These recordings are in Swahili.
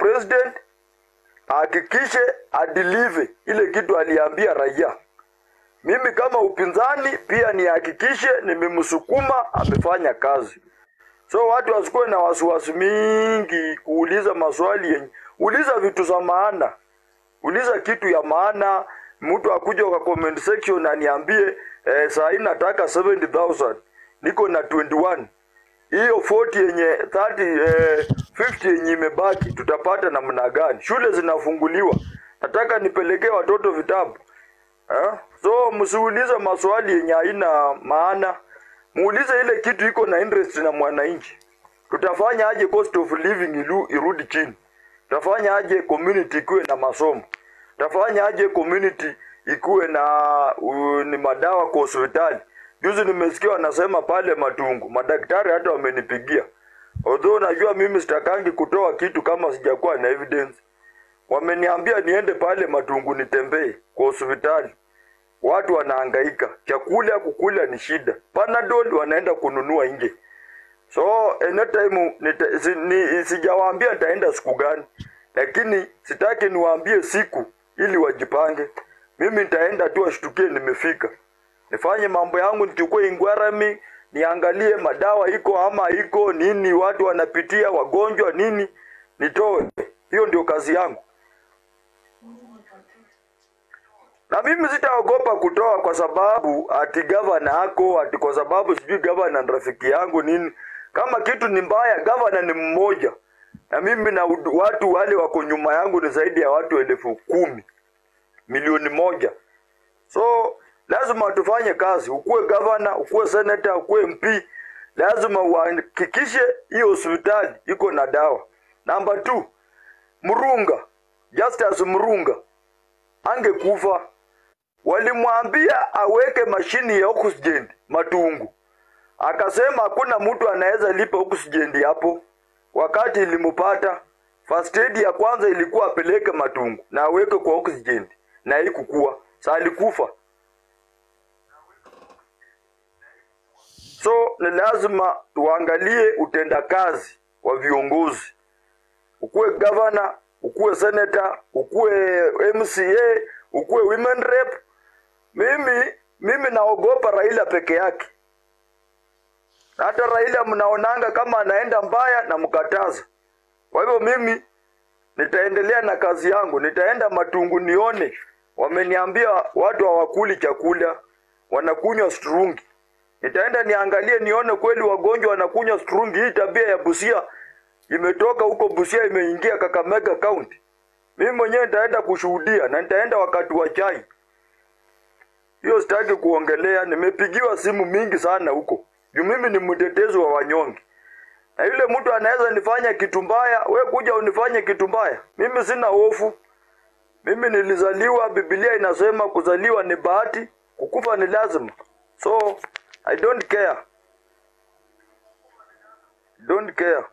president ahakikishe adilive ile kitu aliambia raia. Mimi kama upinzani pia nihakikishe nimemsukuma amefanya kazi. So watu wasikuwe na wasiwasi mingi kuuliza maswali yenye, uliza vitu za maana, uliza kitu ya maana. Mtu akuja kwa comment section aniambie eh, saa hii nataka 70000 niko na 21 hiyo 40 yenye 30 eh, 50 yenye imebaki tutapata namna gani? Shule zinafunguliwa, nataka nipelekee watoto vitabu eh? So msiulize maswali yenye haina maana, muulize ile kitu iko na interest na mwananchi. Tutafanya aje cost of living ilu, irudi chini? Tutafanya aje community ikuwe na masomo? Tutafanya aje community ikuwe na uh, ni madawa kwa hospitali? Juzi nimesikia wanasema pale Matungu, madaktari hata wamenipigia, although najua mimi sitakangi kutoa kitu kama sijakuwa na evidence. Wameniambia niende pale Matungu nitembee kwa hospitali, watu wanahangaika, chakula kukula ni shida, Panadol wanaenda kununua nje. So anytime nita, si, ni, sijawaambia nitaenda siku gani, lakini sitaki niwaambie siku ili wajipange. Mimi nitaenda tu washtukie nimefika, nifanye mambo yangu, nichukue ingwarami, niangalie madawa iko ama iko nini, watu wanapitia wagonjwa nini, nitoe. Hiyo ndio kazi yangu, na mimi sitaogopa kutoa kwa sababu ati gavana ako ati kwa sababu sijui gavana ni rafiki yangu nini. Kama kitu ni mbaya, gavana ni mmoja na mimi na watu wale wako nyuma yangu ni zaidi ya watu elfu kumi milioni moja. So lazima tufanye kazi, ukuwe gavana, ukuwe senator, ukuwe MP, lazima uhakikishe hiyo hospitali iko na dawa. Namba 2 Murunga, Justus Murunga angekufa, walimwambia aweke mashini ya oxygen Matungu, akasema hakuna mtu anaweza lipa oxygen hapo. Wakati ilimupata first aid ya kwanza ilikuwa apeleke Matungu na aweke kwa oxygen, na haikukua, sa alikufa. So ni lazima tuangalie utendakazi wa viongozi, ukuwe gavana, ukuwe senator, ukuwe MCA, ukuwe women rep. Mimi mimi naogopa Raila peke yake. Hata Raila mnaonanga kama anaenda mbaya na mkataza. Kwa hivyo mimi nitaendelea na kazi yangu, nitaenda Matungu nione. Wameniambia watu hawakuli chakula, wanakunywa strungi. Nitaenda niangalie nione kweli wagonjwa wanakunywa strungi. Hii tabia ya Busia imetoka huko Busia imeingia Kakamega County. Mimi mwenyewe nitaenda kushuhudia na nitaenda wakati wa chai. Hiyo sitaki kuongelea, nimepigiwa simu mingi sana huko. Juu mimi ni mtetezi wa wanyonge. Na yule mtu anaweza nifanya kitu mbaya, we kuja unifanye kitu mbaya. Mimi sina hofu. Mimi nilizaliwa, Biblia inasema kuzaliwa ni bahati, kukufa ni lazima. So I don't care. Don't care.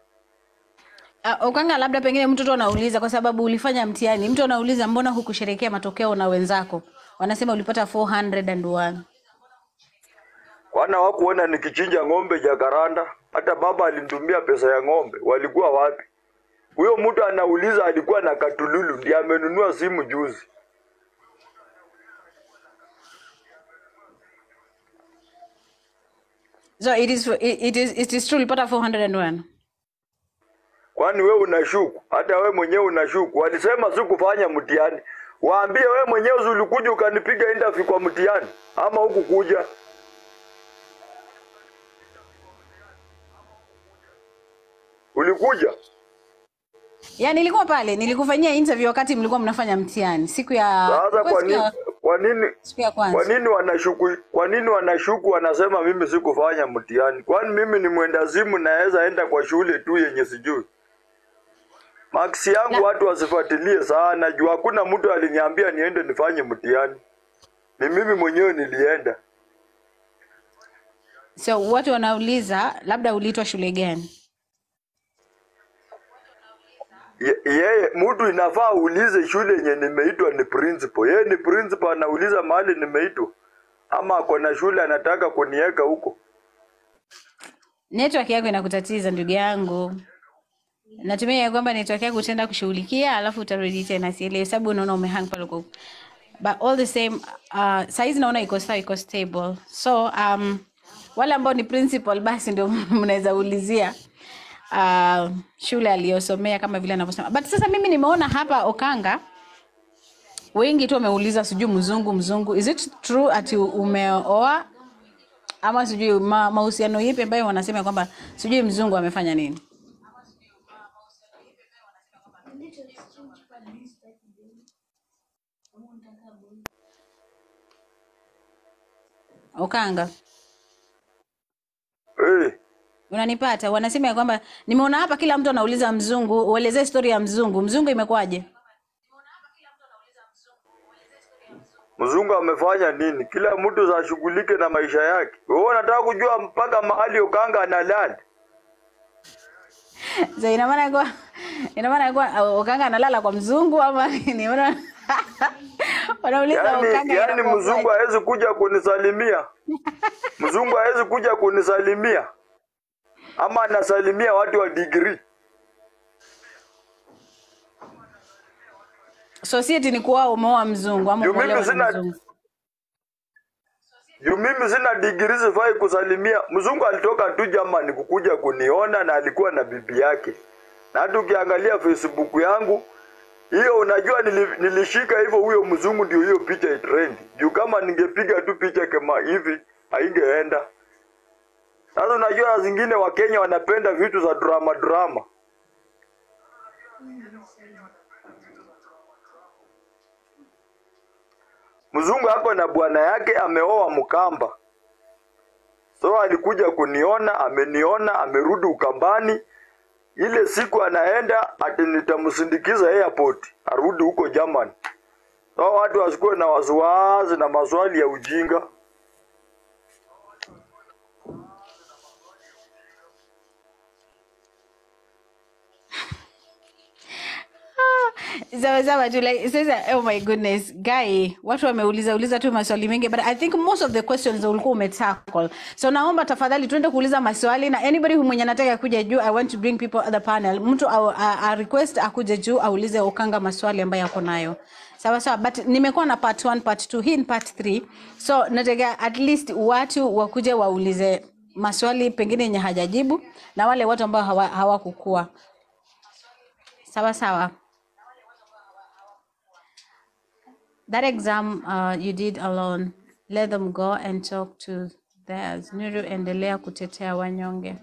Uh, Ukanga, labda pengine mtoto anauliza kwa sababu ulifanya mtihani, mtu anauliza mbona hukusherekea matokeo na wenzako wanasema ulipata 401 Wana wakuona nikichinja ng'ombe Jakaranda, hata baba alinitumia pesa ya ng'ombe. Walikuwa wapi? Huyo mtu anauliza alikuwa na katululu, ndiye amenunua simu juzi. So it is, it, is, it is true ulipata 401 Kwani we unashuku? Hata we mwenyewe unashuku? Walisema sikufanya mtihani. Waambie we mwenyewe ulikuja ukanipiga interview kwa mtihani ama huku kuja Ulikuja? ya nilikuwa pale nilikufanyia interview wakati mlikuwa mnafanya mtihani siku ya Sasa kwa nini kwa nini kwa nini wanashuku kwa nini wanashuku wanasema mimi sikufanya mtihani? Kwani mimi ni mwendazimu naweza enda kwa shule tu yenye sijui? Maksi yangu na, watu wasifuatilie sana, juu hakuna mtu aliniambia niende nifanye mtihani. Ni mimi mwenyewe nilienda. so watu wanauliza labda uliitwa shule gani Yeye mtu inafaa aulize shule yenye nimeitwa ni principal. Yeye ni principal anauliza mahali nimeitwa, ama ako na shule anataka kuniweka huko. network yako inakutatiza ndugu yangu. Natumia ya kwamba network yako utaenda kushughulikia alafu utarudi tena. Sielewi sababu unaona umehang pale kwa but all the same uh, saizi naona iko sawa iko stable. So um, wale ambao ni principal basi ndio mnaweza ulizia uh, shule aliyosomea kama vile anavyosema. But sasa mimi nimeona hapa okanga wengi tu wameuliza sijui mzungu mzungu is it true ati umeoa? Ama sijui ma, mahusiano yipi ambayo wanasema kwamba sijui mzungu amefanya nini? Okanga. Hey, unanipata wanasema ya kwamba nimeona hapa kila mtu anauliza mzungu uelezee stori ya mzungu mzungu imekwaje? mzungu amefanya nini? Kila mtu zashughulike na maisha yake. Wewe unataka kujua mpaka mahali ukanga analala? so ina maana kwa ina maana kwa ukanga analala kwa mzungu ama nini Wana- wanauliza yani, ukanga. yaani mzungu hawezi kuja kunisalimia, mzungu hawezi kuja kunisalimia, ama anasalimia watu wa degree. society ni kuwa umeoa mzungu ama umeolewa mzungu Yu mimi sina degree, sifai kusalimia. Mzungu alitoka tu jamani kukuja kuniona na alikuwa na bibi yake, na hata ukiangalia Facebook yangu hiyo, unajua nili, nilishika hivyo, huyo mzungu ndio hiyo picha itrendi. Juu kama ningepiga tu picha kama hivi haingeenda. Sasa unajua zingine Wakenya wanapenda vitu za drama drama. Mzungu ako na bwana yake ameoa Mkamba, so alikuja kuniona, ameniona, amerudi Ukambani. Ile siku anaenda ati nitamsindikiza airport arudi huko Germany. So watu wasikuwe na wasiwasi na maswali ya ujinga. Sawa sawa tu sasa oh my goodness guy watu wameuliza uliza tu maswali mengi but i think most of the questions ulikuwa umetackle. So naomba tafadhali tuende kuuliza maswali na anybody mwenye anataka kuja juu i want to bring people at panel. Mtu a, request juu aulize ukanga maswali ambayo yako nayo. Sawa sawa but nimekuwa na part 1 part 2 hii ni part 3 so nataka at least watu wakuje waulize maswali pengine yenye hajajibu na wale watu ambao hawa- hawakukua. Sawa sawa that exam uh, you did alone. Let them go and talk to theirs. Nuru endelea kutetea wanyonge.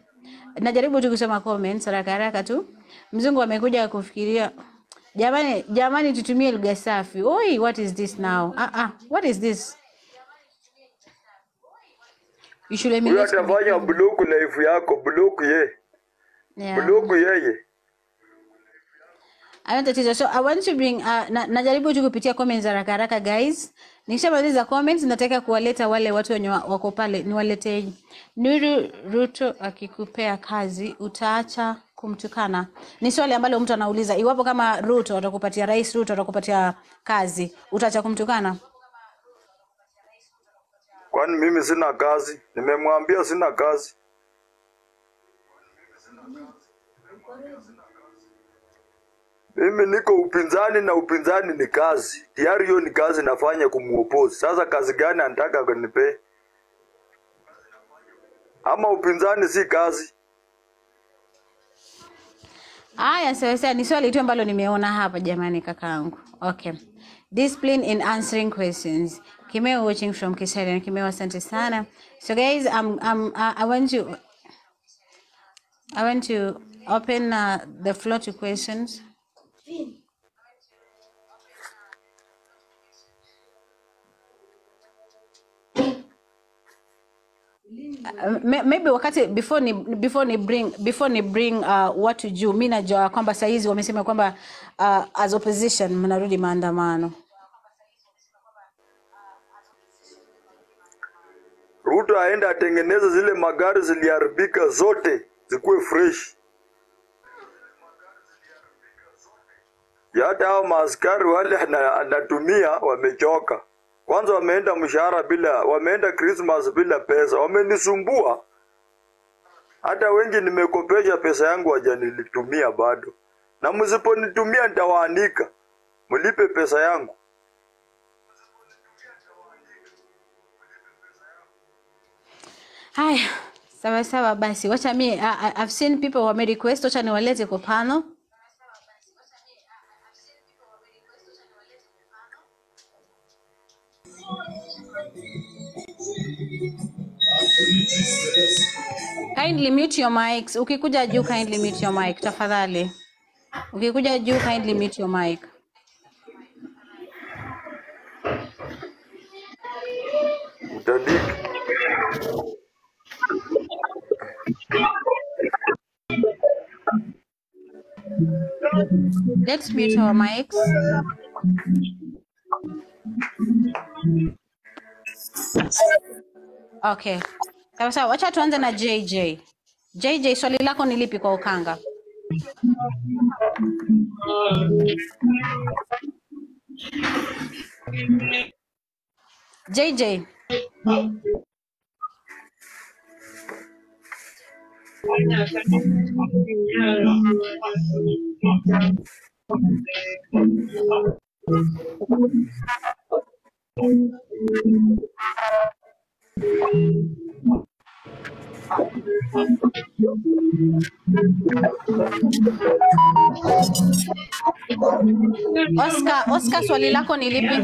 Najaribu tu kusoma comments haraka haraka tu. Mzungu amekuja kufikiria jamani jamani tutumie lugha safi. Oi what is this now? Ah, ah, what is this? Atafanya block life yako, block ye, yeah. block yeye. Hayo tatizo. So I want to bring uh, na, tu kupitia comments haraka haraka guys. Nikishamaliza comments nataka kuwaleta wale watu wenye wa- wako pale niwaletee. Nuru Ruto akikupea kazi utaacha kumtukana. Ni swali ambalo mtu anauliza iwapo kama Ruto atakupatia rais Ruto atakupatia kazi utaacha kumtukana? Kwani mimi sina kazi? Nimemwambia sina kazi. Mimi niko upinzani na upinzani ni kazi. Tayari hiyo ni kazi nafanya kumuopozi. Sasa kazi gani anataka kunipe? Ama upinzani si kazi? Aya, sawa sawa, ni swali tu ambalo nimeona hapa jamani, kakaangu. Okay, discipline in answering questions. Kimeo watching from Kiserian. Kimeo, asante sana. So guys, I'm, I'm, uh, I want to, I want to open uh, the floor to questions. Uh, maybe wakati before ni before ni bring before ni bring uh, watu juu mi najua kwamba sahizi wamesema kwamba uh, as opposition mnarudi maandamano Ruto aende atengeneze zile magari ziliharibika zote zikuwe fresh. Hata hao maaskari wale ana- anatumia wamechoka. Kwanza wameenda mshahara bila, wameenda Christmas bila pesa, wamenisumbua. hata wengi nimekopesha pesa yangu hajanilitumia bado, na msiponitumia nitawaanika, mlipe pesa yangu. Haya, sawa sawa basi. Wacha mi I've seen people wame request, wacha niwalete kwa panel. Kindly mute your mics. Ukikuja juu kindly mute your mic tafadhali. Ukikuja juu kindly mute your mic. Let's mute our mics. Okay. Sawa sawa, wacha tuanze na JJ. JJ, swali lako ni lipi kwa Ukanga? JJ, Oscar, Oscar swali lako ni lipi?